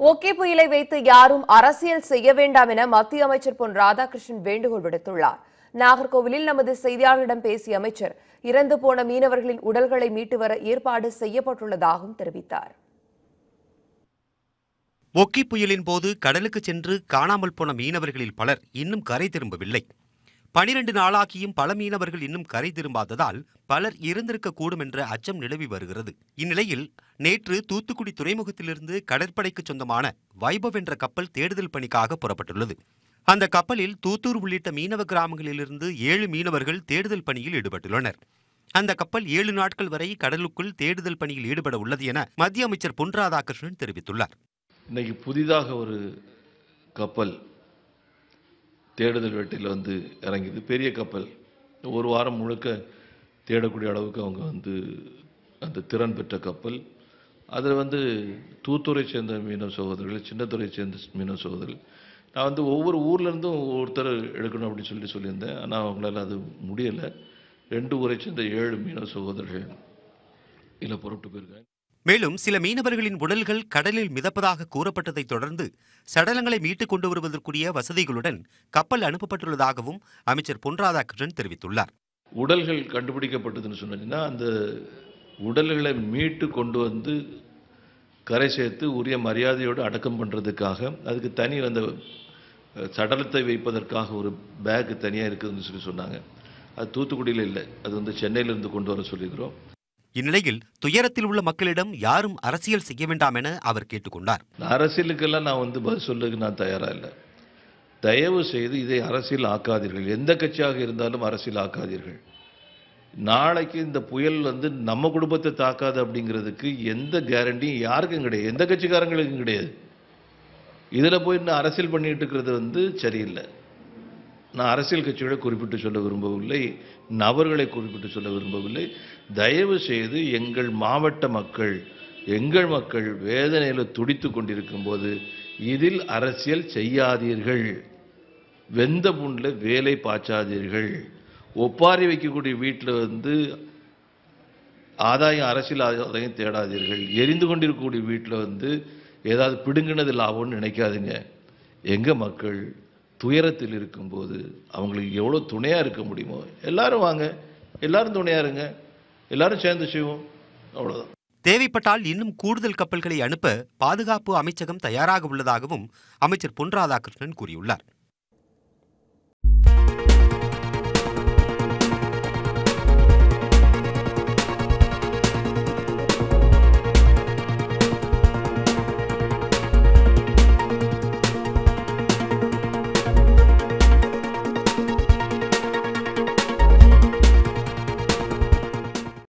Okay புயலை வைத்து யாரும் அரசியல் செய்ய வேண்டாம் என மத்திய அமைச்சர் பொன் ராதாகிருஷ்ணன் வேண்டுகோள் விடுத்துள்ளார். நாகர்கோவிலில் நமது செய்தியாளரிடம் பேசிய அமைச்சர் இறந்து போன மீனவர்களின் உடல்களை மீட்டு வர ஏற்பாடு செய்யப்பட்டுள்ளதாகவும் தெரிவித்தார். ஒக்கி புயலின் போது கடலுக்கு சென்று காணாமல் போன மீனவர்களில் பலர் இன்னும் கரை திரும்பவில்லை. பனிரெண்டு நாளாகியும் பல மீனவர்கள் இன்னும் கரை திரும்பாததால் பலர் இருந்திருக்கக்கூடும் என்ற அச்சம் நிலவி வருகிறது. இந்நிலையில் நேற்று தூத்துக்குடி துறைமுகத்திலிருந்து கடற்படைக்கு சொந்தமான வைபவ் என்ற கப்பல் தேடுதல் பணிக்காக புறப்பட்டுள்ளது. அந்த கப்பலில் தூத்தூர் உள்ளிட்ட மீனவ கிராமங்களிலிருந்து ஏழு மீனவர்கள் தேடுதல் பணியில் ஈடுபட்டுள்ளனர். அந்த கப்பல் ஏழு நாட்கள் வரை கடலுக்குள் தேடுதல் பணியில் ஈடுபட உள்ளது என மத்திய அமைச்சர் பொன் ராதாகிருஷ்ணன் தெரிவித்துள்ளார். இன்னைக்கு புதிதாக ஒரு கப்பல் தேடுதல் வேட்டையில் வந்து இறங்கிது பெரிய கப்பல். ஒரு வாரம் முழுக்க தேடக்கூடிய அளவுக்கு அவங்க வந்து அந்த திறன் பெற்ற கப்பல். அதில் வந்து தூத்துறை சேர்ந்த மீனவ சகோதரர்கள் சின்னத்துறை சேர்ந்த மீனவ சகோதரர்கள். நான் வந்து ஒவ்வொரு ஊர்லேருந்தும் ஒருத்தர் எடுக்கணும் அப்படின்னு சொல்லி சொல்லியிருந்தேன். ஆனால் அவங்களால அது முடியலை. ரெண்டு ஊரை சேர்ந்த ஏழு மீனவ சகோதரர்கள் இதில் புறப்பட்டு போயிருக்காங்க. மேலும் சில மீனவர்களின் உடல்கள் கடலில் மிதப்பதாக கூறப்பட்டதைத் தொடர்ந்து சடலங்களை மீட்டுக் கொண்டு வருவதற்குரிய வசதிகளுடன் கப்பல் அனுப்பப்பட்டுள்ளதாகவும் அமைச்சர் பொன் ராதாகிருஷ்ணன் தெரிவித்துள்ளார். உடல்கள் கண்டுபிடிக்கப்பட்டதுன்னு சொன்னீங்கன்னா அந்த உடல்களை மீட்டு கொண்டு வந்து கரை சேர்த்து உரிய மரியாதையோடு அடக்கம் பண்ணுறதுக்காக அதுக்கு தனி அந்த சடலத்தை வைப்பதற்காக ஒரு பேக் தனியாக இருக்குதுன்னு சொல்லி சொன்னாங்க. அது தூத்துக்குடியில் இல்லை. அது வந்து சென்னையிலேருந்து கொண்டு வர சொல்லியிருக்கிறோம். இந்நிலையில் துயரத்தில் உள்ள மக்களிடம் யாரும் அரசியல் செய்ய வேண்டாம் என அவர் கேட்டுக்கொண்டார். அரசியலுக்கெல்லாம் நான் வந்து பதில் சொல்லுக்கு நான் தயாராக இல்லை. தயவு செய்து இதை அரசியல் ஆக்காதீர்கள். எந்த கட்சியாக இருந்தாலும் அரசியல் ஆக்காதீர்கள். நாளைக்கு இந்த புயல் வந்து நம்ம குடும்பத்தை தாக்காது அப்படிங்கிறதுக்கு எந்த கேரண்டியும் யாருக்கும் கிடையாது. எந்த கட்சிக்காரங்களுக்கும் கிடையாது. இதில் போய் இன்னும் அரசியல் பண்ணிட்டு இருக்கிறது வந்து சரியில்லை. நான் அரசியல் கட்சிகளை குறிப்பிட்டு சொல்ல விரும்பவில்லை நபர்களை குறிப்பிட்டு சொல்ல விரும்பவில்லை. தயவு செய்து எங்கள் மாவட்ட மக்கள் எங்கள் மக்கள் வேதனையில் துடித்து கொண்டிருக்கும் போது இதில் அரசியல் செய்யாதீர்கள். வெந்த புண்ணில் வேலை பாய்ச்சாதீர்கள். ஒப்பாரி வைக்கக்கூடிய வீட்டில் வந்து ஆதாயம் அரசியல் ஆதாயம் தேடாதீர்கள். எரிந்து கொண்டிருக்கக்கூடிய வீட்டில் வந்து ஏதாவது பிடுங்கினது லாபம்னு நினைக்காதீங்க. எங்கள் மக்கள் துயரத்தில் இருக்கும்போது அவங்களுக்கு எவ்வளோ துணையாக இருக்க முடியுமோ எல்லாரும் வாங்க எல்லாரும் துணையாக இருங்க எல்லாரும் சேர்ந்து செய்வோம் அவ்வளோதான் தேவைப்பட்டால் இன்னும் கூடுதல் கப்பல்களை அனுப்ப பாதுகாப்பு அமைச்சகம் தயாராக உள்ளதாகவும் அமைச்சர் பொன் ராதாகிருஷ்ணன் கூறியுள்ளார்.